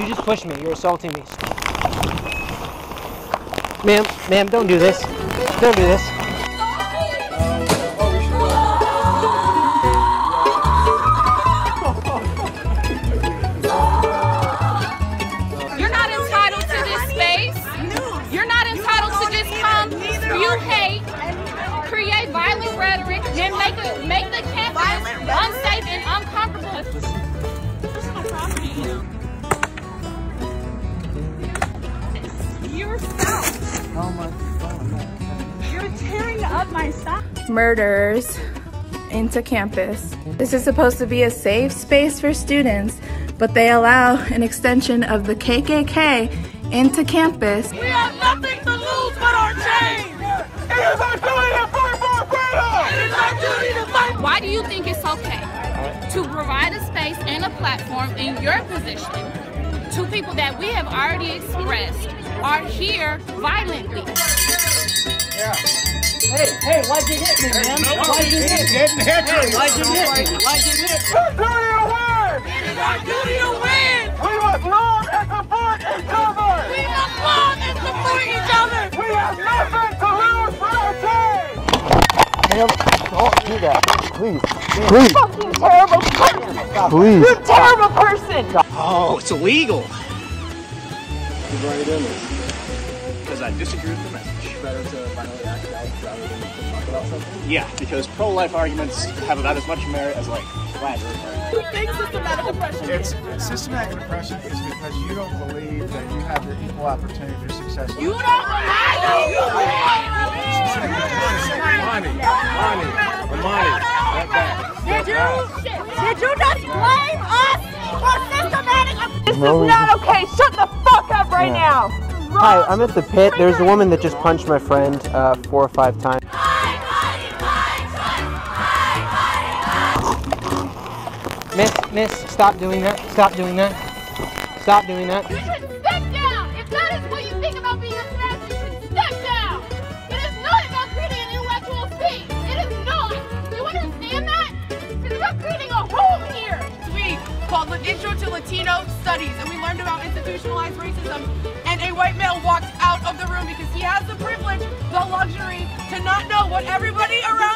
You just pushed me. You're assaulting me. Ma'am, ma'am, don't do this. Don't do this. You're not entitled to this space. You're not entitled to just come spew hate, create violent rhetoric, and make it make the campus Yourself. Oh my You're tearing up my stuff. murders into campus. This is supposed to be a safe space for students, but they allow an extension of the KKK into campus. We have nothing to lose but our chains. It is our duty to fight for freedom. It is our duty to fight. Why do you think it's okay to provide a space and a platform in your position to people that we have already expressed are here violently? Yeah. Hey, hey, why'd you hit me, man? Why'd you hit me? Getting hit. Hey, why'd you hit me? Why'd you hit me? It is our duty to win. We must love and support each other. We must love and support each other. We have nothing to lose but our chains. Ma'am, don't do that. Please. Please. fucking terrible person. Please. You're a terrible person. Oh, it's illegal. Right in it. Because I disagree with the message. Better to finally act out rather than to talk about something. Yeah, because pro-life arguments have about as much merit as like flat earth arguments. Who thinks systematic oppression It's systematic oppression is because you don't believe that you have the equal opportunity for success. You don't believe you Money, money, the money. That. Did you? Did you just blame us for systematic? This No. is not okay. Shut the fuck up right Yeah. now. Hi, I'm at the pit. There's a woman that just punched my friend uh, four or five times. Miss, miss, stop doing that. Stop doing that. Stop doing that. You should step down. If that is what you think about being a called Intro to Latino Studies, and we learned about institutionalized racism. And a white male walked out of the room because he has the privilege, the luxury to not know what everybody around